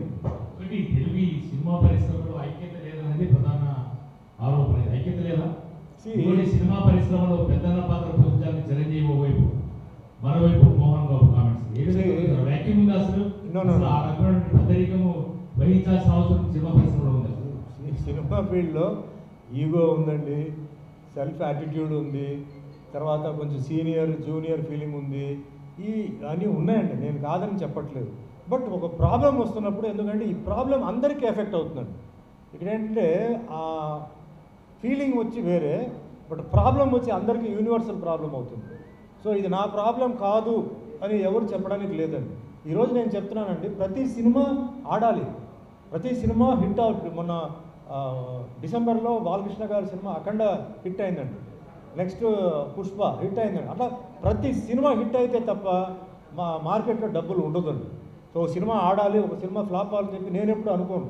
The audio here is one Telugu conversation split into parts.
ఒకటి తెలుగు సినిమా పరిశ్రమలో ఐక్యత లేదనేది ప్రధాన ఆరోపణ. ఐక్యత లేదా? ఇంకోటి సినిమా పరిశ్రమలో పాత్ర పోషించాలని చిరంజీవి ఓవైపు మరోవైపు మోహన్ బాబు కామెంట్స్ ఏ విధంగా? వ్యాక్యూమ్ అసలు? No, no, అసలు no. ఆ రకమైన పెద్దరికము వహించాల్సిన అవసరం సినిమా పరిశ్రమలో ఉంది? సినిమా ఫీల్డ్లో ఈగో ఉందండి సెల్ఫ్ యాటిట్యూడ్ ఉంది తర్వాత కొంచెం సీనియర్ జూనియర్ ఫీలింగ్ ఉంది. ఈ అన్నీ ఉన్నాయండి నేను కాదని చెప్పట్లేదు. బట్ ఒక ప్రాబ్లం వస్తున్నప్పుడు ఎందుకంటే ఈ ప్రాబ్లం అందరికీ ఎఫెక్ట్ అవుతుందండి. ఇక్కడ ఏంటంటే ఆ ఫీలింగ్ వచ్చి వేరే బట్ ప్రాబ్లం వచ్చి అందరికీ యూనివర్సల్ ప్రాబ్లం అవుతుంది. సో ఇది నా ప్రాబ్లం కాదు అని ఎవరు చెప్పడానికి లేదండి. ఈరోజు నేను చెప్తున్నానండి ప్రతి సినిమా ఆడాలి. ప్రతి సినిమా హిట్ అవుట్. మొన్న డిసెంబర్లో బాలకృష్ణ గారి సినిమా అఖండ హిట్ అయిందండి. నెక్స్ట్ పుష్ప హిట్ అయిందండి. అట్లా ప్రతి సినిమా హిట్ అయితే తప్ప మా మార్కెట్లో డబ్బులు ఉండదండి. సో సినిమా ఆడాలి ఒక సినిమా ఫ్లాప్ అవ్వాలని చెప్పి నేను ఎప్పుడు అనుకోను.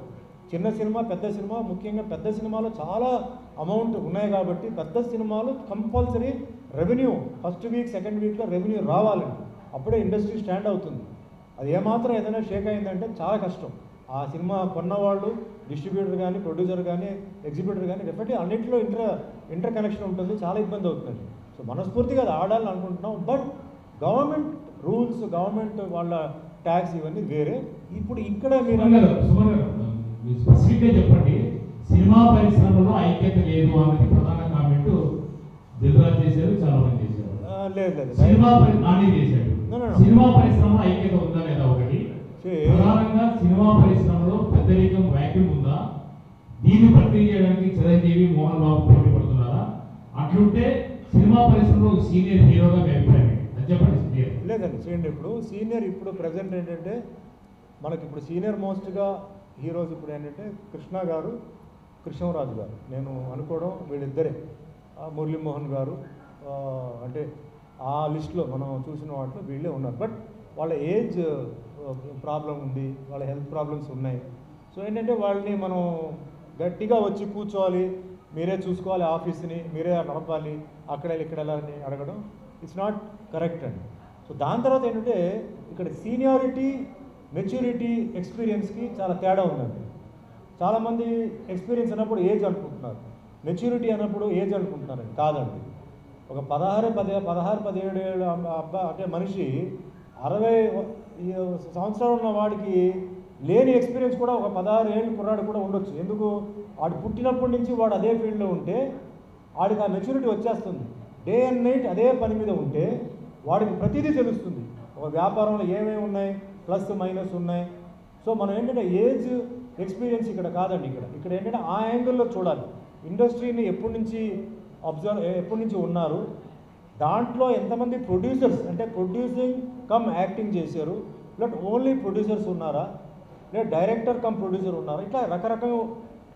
చిన్న సినిమా పెద్ద సినిమా ముఖ్యంగా పెద్ద సినిమాలో చాలా అమౌంట్ ఉన్నాయి కాబట్టి పెద్ద సినిమాలు compulsory revenue first week second వీక్లో రెవెన్యూ రావాలండి. అప్పుడే ఇండస్ట్రీ స్టాండ్ అవుతుంది. అది ఏమాత్రం ఏదైనా షేక్ అయిందంటే చాలా కష్టం. ఆ సినిమా కొన్నవాళ్ళు డిస్ట్రిబ్యూటర్ కానీ ప్రొడ్యూసర్ కానీ ఎగ్జిబ్యూటర్ కానీ డెఫినెట్లీ అన్నింటిలో ఇంటర్ ఇంటర్ కనెక్షన్ ఉంటుంది చాలా ఇబ్బంది అవుతుంది. సో మనస్ఫూర్తిగా అది ఆడాలని అనుకుంటున్నాం. బట్ గవర్నమెంట్ రూల్స్ గవర్నమెంట్ వాళ్ళ ట్యాక్స్ ఇవన్నీ వేరే. ఇప్పుడు ఇక్కడ మీరు చెప్పండి. సినిమా పరిశ్రమలో ఐక్యత లేదు అన్నది ప్రధాన కామెంట్ దిల్రాజ్ చేశారు చాలా మంది చేశారు లేదు లేదు. సినిమా నాని చేశాడు. సినిమా పరిశ్రమ ఐక్యత ఉందా లేదా ఒకటి? ప్రధానంగా సినిమా పరిశ్రమలో పెద్దరికం వ్యాక్యూమ్ ఉందా? దీన్ని భర్తీ చేయడానికి చిరంజీవి మోహన్ బాబు పోటీ పడుతున్నారా? అట్లుంటే సినిమా పరిశ్రమలో సీనియర్ హీరోగా మీ అభిప్రాయం? అది చెప్పండి క్లియర్ చూడండి ఇప్పుడు సీనియర్ ఇప్పుడు ప్రజెంట్ ఏంటంటే మనకి ఇప్పుడు సీనియర్ మోస్ట్గా హీరోస్ ఇప్పుడు ఏంటంటే కృష్ణ గారు కృష్ణరాజు గారు. నేను అనుకోవడం వీళ్ళిద్దరే. మురళీమోహన్ గారు అంటే ఆ లిస్ట్లో మనం చూసిన వాటిలో వీళ్ళే ఉన్నారు. బట్ వాళ్ళ ఏజ్ ప్రాబ్లం ఉంది వాళ్ళ హెల్త్ ప్రాబ్లమ్స్ ఉన్నాయి. సో ఏంటంటే వాళ్ళని మనం గట్టిగా వచ్చి కూర్చోవాలి మీరే చూసుకోవాలి ఆఫీస్ని మీరే నడపాలి అక్కడ వెళ్ళి ఇక్కడ వెళ్ళాలని అడగడం ఇట్స్ నాట్ కరెక్ట్ అండి. సో దాని తర్వాత ఏంటంటే ఇక్కడ సీనియారిటీ మెచ్యూరిటీ ఎక్స్పీరియన్స్కి చాలా తేడా ఉందండి. చాలామంది ఎక్స్పీరియన్స్ అన్నప్పుడు ఏజ్ అనుకుంటున్నారు. మెచ్యూరిటీ అన్నప్పుడు ఏజ్ అనుకుంటున్నారండి. కాదండి. ఒక పదహారు పది పదహారు పదిహేడు ఏళ్ళ అబ్బాయి అబ్బా అంటే మనిషి అరవై సంవత్సరాలు ఉన్న వాడికి లేని ఎక్స్పీరియన్స్ కూడా ఒక పదహారు ఏళ్ళు కుర్రాడు కూడా ఉండొచ్చు. ఎందుకు? వాడు పుట్టినప్పటి నుంచి వాడు అదే ఫీల్డ్లో ఉంటే వాడికి ఆ మెచ్యూరిటీ వచ్చేస్తుంది. డే అండ్ నైట్ అదే పని మీద ఉంటే వాడికి ప్రతిదీ తెలుస్తుంది. ఒక వ్యాపారంలో ఏమేమి ఉన్నాయి? ప్లస్ మైనస్ ఉన్నాయి. సో మనం ఏంటంటే ఏజ్ ఎక్స్పీరియన్స్ ఇక్కడ కాదండి ఇక్కడ. ఇక్కడ ఏంటంటే ఆ యాంగిల్లో చూడాలి. ఇండస్ట్రీని ఎప్పటి నుంచి అబ్జర్వ్ ఎప్పటి నుంచి ఉన్నారు? దాంట్లో ఎంతమంది ప్రొడ్యూసర్స్ అంటే ప్రొడ్యూసింగ్ కమ్ యాక్టింగ్ చేశారు. బట్ ఓన్లీ ప్రొడ్యూసర్స్ ఉన్నారా? లేదా డైరెక్టర్ కమ్ ప్రొడ్యూసర్ ఉన్నారా? ఇట్లా రకరకాల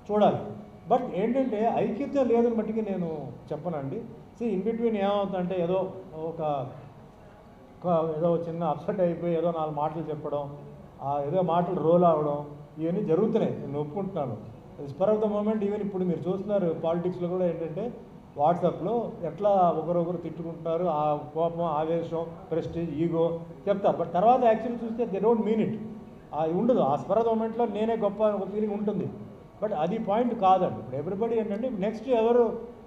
చూడాలి. బట్ ఏంటంటే ఐక్యత లేదని మట్టికి నేను చెప్పనండి. సి ఇన్ బిట్వీన్ ఏమవుతుందంటే ఏదో ఒక ఏదో చిన్న అప్సెట్ అయిపోయి ఏదో నాలుగు మాటలు చెప్పడం ఆ ఏదో మాటలు రోల్ అవడం ఇవన్నీ జరుగుతున్నాయి. నేను ఒప్పుకుంటున్నాను. Spur of the moment even ఇప్పుడు మీరు చూస్తున్నారు పాలిటిక్స్లో కూడా ఏంటంటే వాట్సాప్లో ఎట్లా ఒకరొకరు తిట్టుకుంటారు ఆ కోపం ఆవేశం ప్రెస్టీజ్ ఈగో చెప్తారు బట్ తర్వాత యాక్చువల్ చూస్తే దే డోంట్ మీన్ ఇట్ అది ఉండదు. ఆ స్పర్ ఆఫ్ ద మూమెంట్లో నేనే గొప్ప అని ఒక ఫీలింగ్ ఉంటుంది. బట్ అది పాయింట్ కాదండి. ఇప్పుడు ఎవ్రీబడి ఏంటంటే నెక్స్ట్ ఎవరు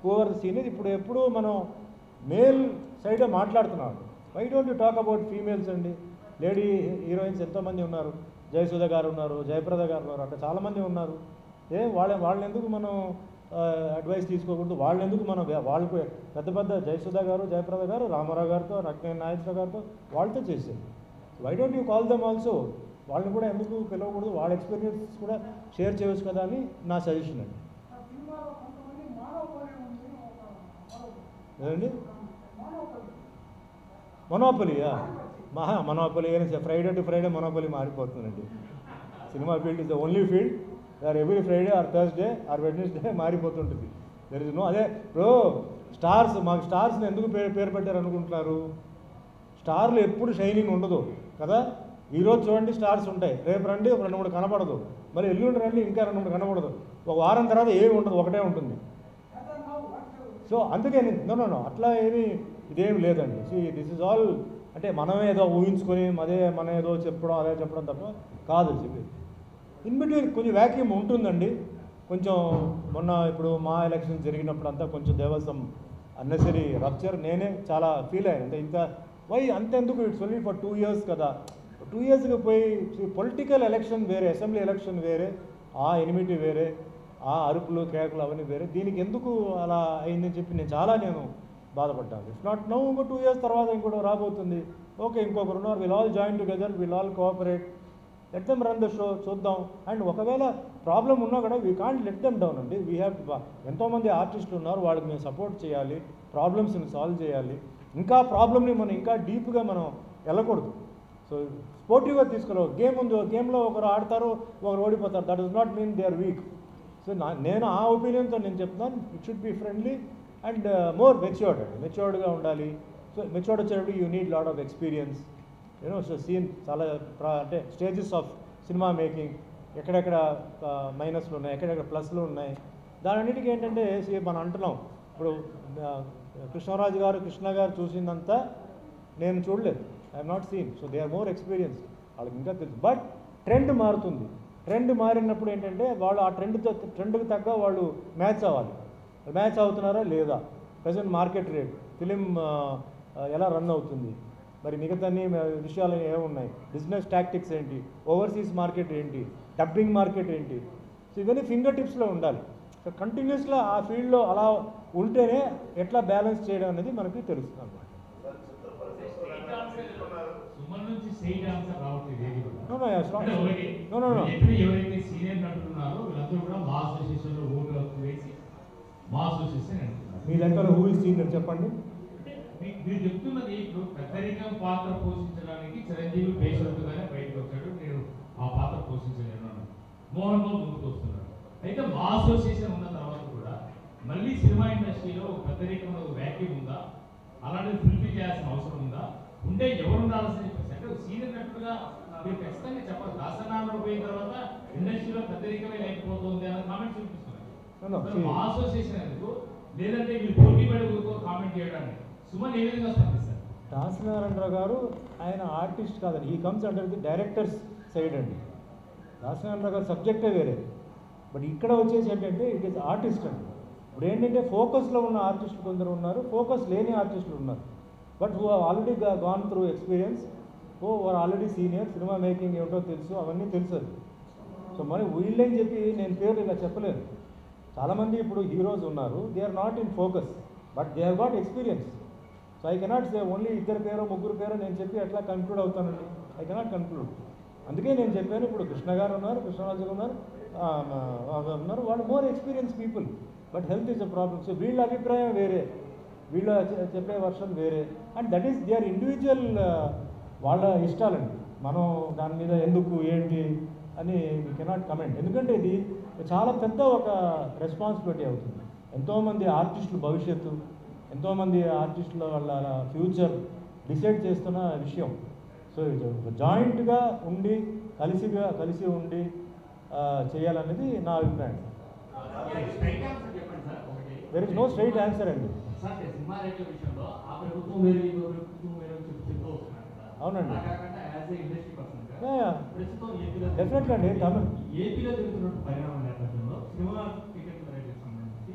ఓవర్ సీన్ ఇప్పుడు ఎప్పుడు మనం మేల్ సైడ్ మాట్లాడుతున్నాం. Why don't you talk about females అండి? లేడీ హీరోయిన్స్ ఎంతోమంది ఉన్నారు. జయసుధ గారు ఉన్నారు జయప్రద గారు ఉన్నారు అక్కడ చాలామంది ఉన్నారు. ఏ వాళ్ళ వాళ్ళని ఎందుకు మనం అడ్వైస్ తీసుకోకూడదు? వాళ్ళని ఎందుకు మనం వాళ్ళకు పెద్ద పెద్ద జయసుధ గారు జయప్రద గారు రామారావు గారితో రక్న నాగేశ్వర గారితో వాళ్ళతో చేసేది why don't you call them also వాళ్ళని కూడా ఎందుకు పిలవకూడదు? వాళ్ళ ఎక్స్పీరియన్స్ కూడా షేర్ చేయవచ్చు కదా అని నా సజెషన్ అండి. ఏదండి? మొనోపలియా మహా మొనోపలి అని Friday to Friday monopoly మారిపోతుందండి. Cinema field is the only field or every Friday or Thursday or Wednesday మారిపోతుంటుంది. There is no అదే ఇప్పుడు స్టార్స్ మాకు స్టార్స్ని ఎందుకు పేరు పేరు పెట్టారు అనుకుంటున్నారు? స్టార్లు ఎప్పుడు షైనింగ్ ఉండదు కదా? ఈరోజు చూడండి స్టార్స్ ఉంటాయి. రేపు రండి రెండు మూడు కనపడదు మరి ఎల్లుండి రండి ఇంకా రెండు మూడు కనపడదు ఒక వారం తర్వాత ఏమి ఉండదు ఒకటే ఉంటుంది. సో అందుకే నేను అట్లా ఏమి ఇదేం లేదండి. సి దిస్ ఇస్ ఆల్ అంటే మనం ఏదో ఊహించుకొని అదే మనం ఏదో చెప్పడం అదే చెప్పడం తప్ప కాదు చెప్పి ఇన్ బిట్వీన్ కొంచెం వ్యాక్యూమ్ ఉంటుందండి. కొంచెం మొన్న ఇప్పుడు మా ఎలక్షన్ జరిగినప్పుడు అంతా కొంచెం దేవసం అన్నెసరీ రప్చర్ నేనే చాలా ఫీల్ అయ్యాను. అంటే ఇంకా వై అంతెందుకు? It's only for two years కదా. టూ ఇయర్స్కి పోయి పొలిటికల్ ఎలక్షన్ వేరే అసెంబ్లీ ఎలక్షన్ వేరే ఆ ఎనిమిటీ వేరే ఆ అరుపులు కేకలు అవన్నీ వేరే. దీనికి ఎందుకు అలా అయిందని చెప్పి నేను చాలా నేను బాధపడ్డాను ఇట్స్ నాట్ నో ఇంకో టూ ఇయర్స్ తర్వాత ఇంకోటి రాబోతుంది. ఓకే ఇంకొకరు ఉన్నారు. Will all join together will all cooperate let them run the show చూద్దాం. అండ్ ఒకవేళ ప్రాబ్లం ఉన్నా కూడా we can't let them down అండి. వీ హ్యావ్ ఎంతోమంది ఆర్టిస్టులు ఉన్నారు. వాళ్ళకి మేము సపోర్ట్ చేయాలి. ప్రాబ్లమ్స్ని సాల్వ్ చేయాలి. ఇంకా ప్రాబ్లమ్ని మనం ఇంకా డీప్గా మనం వెళ్ళకూడదు. సో స్పోర్టివ్గా తీసుకురావు. గేమ్ ఉంది. గేమ్లో ఒకరు ఆడతారు ఒకరు ఓడిపోతారు. That is not mean they are weak so నా నేను ఆ ఒపీనియన్తో నేను చెప్తాను it should be friendly and uh, more matured అండి. మెచ్యూర్డ్గా ఉండాలి. సో మెచ్యూర్డ్ వచ్చేటప్పుడు you need lot of experience you know so scene చాలా అంటే స్టేజెస్ ఆఫ్ సినిమా మేకింగ్ ఎక్కడెక్కడ uh, మైనస్లు ఉన్నాయి ఎక్కడెక్కడ ప్లస్లు ఉన్నాయి. దానన్నిటికీ ఏంటంటే మనం అంటున్నాం. ఇప్పుడు uh, కృష్ణరాజు గారు కృష్ణ గారు చూసిందంతా నేను చూడలేదు. I'm not seen so they are more experience వాళ్ళకి ఇంకా తెలుసు. బట్ ట్రెండ్ మారుతుంది. ట్రెండ్ మారినప్పుడు ఏంటంటే వాళ్ళు ఆ ట్రెండ్తో ట్రెండ్కి తగ్గ వాళ్ళు మ్యాచ్ అవ్వాలి. మ్యాచ్ అవుతున్నారా లేదా? ప్రజెంట్ మార్కెట్ రేట్ ఫిలిం ఎలా రన్ అవుతుంది? మరి మిగతా అన్ని విషయాలు ఏమున్నాయి? బిజినెస్ టాక్టిక్స్ ఏంటి? ఓవర్సీస్ మార్కెట్ ఏంటి? డబ్బింగ్ మార్కెట్ ఏంటి? సో ఇవన్నీ ఫింగర్ టిప్స్లో ఉండాలి. సో కంటిన్యూస్గా ఆ ఫీల్డ్లో అలా ఉంటేనే ఎట్లా బ్యాలెన్స్ చేయడం అనేది మనకి తెలుస్తుంది అనమాట సుమన్ నుంచి స్టేట్ ఆన్సర్ మీ దగ్గర హూ ఇస్ సీనియర్ చెప్పండి. మీరు చెప్తున్నది ఇప్పుడు పెద్దరికం పాత్ర పోషించడానికి చిరంజీవి పేషెంట్ గానే బయటకు వచ్చాడు. నేను ఆ పాత్ర పోషించలేను. మోహన్ బాబు ముందుకు వస్తున్నాడు. అయితే మా అసోసియేషన్ ఉన్న తర్వాత కూడా మళ్ళీ సినిమా ఇండస్ట్రీలో ఒక పెద్దరికంలో ఒక వ్యాక్యూమ్ ఉందా? అలాంటిది ఫుల్ఫిల్ చేయాల్సిన అవసరం ఉందా? ఉంటే ఎవరు ఉండాల్సిన అంటే ఒక సీనియర్ నటుడుగా మీరు ఖచ్చితంగా చెప్పాలి. దాసనాలు పోయిన తర్వాత ఇండస్ట్రీలో పెద్దరికమే లేకపోతుంది అన్న కామెంట్స్ చూపిస్తున్నారు మా అసోసియేషన్ ఎందుకు? లేదంటే మీరు పోటీ పడి కామెంట్ చేయడానికి. సుమన్ ఏ విధంగా స్పందిస్తారు? దాసనారాయణరావు గారు ఆయన ఆర్టిస్ట్ కాదండి ఈ comes under the director's side అండి. దాసనారాయణరావు గారు సబ్జెక్టే వేరే. బట్ ఇక్కడ వచ్చేసి ఏంటంటే ఇట్ ఈస్ ఆర్టిస్ట్ అండి. ఇప్పుడు ఏంటంటే ఫోకస్లో ఉన్న ఆర్టిస్టులు కొందరు ఉన్నారు ఫోకస్ లేని ఆర్టిస్టులు ఉన్నారు. But who already gone through experience ఓ వారు ఆల్రెడీ సీనియర్ సినిమా మేకింగ్ ఏమిటో తెలుసు అవన్నీ తెలుసు సో మరి వీళ్ళని చెప్పి నేను పేరు ఇలా చెప్పలేను. చాలామంది ఇప్పుడు హీరోస్ ఉన్నారు. They are not in focus but they have got experience so I cannot say only ఇద్దరు పేరు ముగ్గురు పేరు నేను చెప్పి ఎట్లా కన్క్లూడ్ అవుతానండి? ఐ కెనాట్ కన్క్లూడ్ అందుకే నేను చెప్పాను ఇప్పుడు కృష్ణ గారు ఉన్నారు కృష్ణరాజు ఉన్నారు ఉన్నారు. వాళ్ళు more experience people but health is a problem so వీళ్ళ అభిప్రాయం వేరే వీళ్ళు చెప్పే వర్షన్ వేరే. And that is they are individual వాళ్ళ ఇష్టాలండి. మనం దాని మీద ఎందుకు ఏంటి అని వీ కెనాట్ కమెంట్ ఎందుకంటే ఇది చాలా పెద్ద ఒక రెస్పాన్సిబిలిటీ అవుతుంది. ఎంతోమంది ఆర్టిస్టుల భవిష్యత్తు ఎంతోమంది ఆర్టిస్టుల వాళ్ళ ఫ్యూచర్ డిసైడ్ చేస్తున్న విషయం. సో జాయింట్గా ఉండి కలిసిగా కలిసి ఉండి చేయాలనేది నా అభిప్రాయం. There is no straight answer అండి. అవునండి. Definitely అండి, తమిళ- ఏపీలో జరుగుతున్న పరిణామం నేపథ్యంలో సినిమా టికెట్ల రేట్లకు సంబంధించి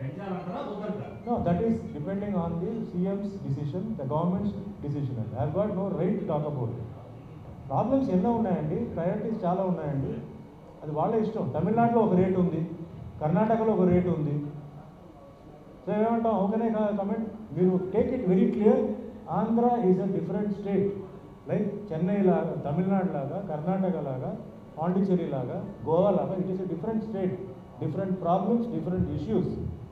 పెంచాలంటారా వద్దంటారా No, that is depending on the CM's decision, the government's decision. I have got no right to talk about it. Problems ఎన్నో ఉన్నాయండి ప్రయారిటీస్ చాలా ఉన్నాయండి. అది వాళ్ళ ఇష్టం. తమిళనాడులో ఒక రేటు ఉంది కర్ణాటకలో ఒక రేటు ఉంది. సో ఏమంటాం? ఓకేనే కమెంట్ మీరు take it very clear Andhra is a different state like Chennai లాగా తమిళనాడు లాగా కర్ణాటక లాగా పాండిచ్చేరి లాగా గోవా లాగా it is a different state different problems different issues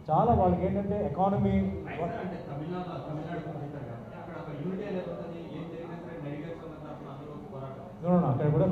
చాలా వాళ్ళకి ఏంటంటే ఎకానమీ అక్కడ కూడా